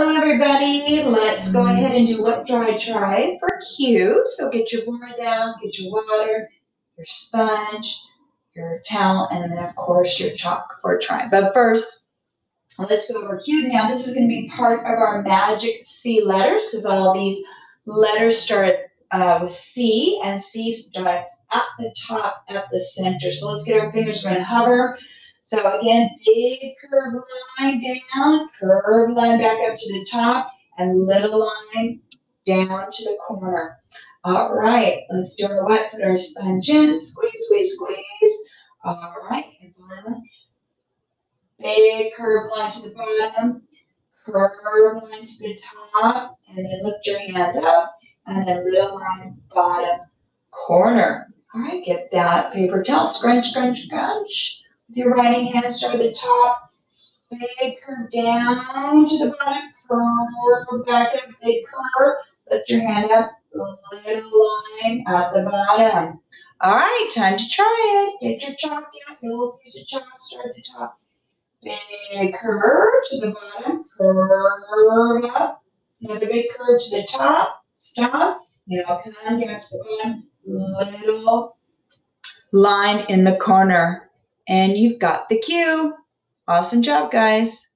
Hello, everybody. Let's go ahead and do wet dry try for Q. So get your bars out, get your water, your sponge, your towel, and then, of course, your chalk for try. But first, let's go over Q. Now, this is going to be part of our magic C letters because all these letters start uh, with C, and C starts at the top, at the center. So let's get our fingers, we're going to hover so again, big curve line down, curve line back up to the top, and little line down to the corner. All right, let's do our what? Put our sponge in, squeeze, squeeze, squeeze. All right, and finally, big curve line to the bottom, curve line to the top, and then lift your hand up, and then little line bottom corner. All right, get that paper towel, scrunch, scrunch, scrunch. Your right hand, start at the top, big curve down to the bottom, curve back up, big curve. Lift your hand up, little line at the bottom. All right, time to try it. Get your chalk out, little piece of chalk, start at the top. Big curve to the bottom, curve up. Another big curve to the top, stop. Now come down to the bottom, little line in the corner and you've got the Q. Awesome job, guys.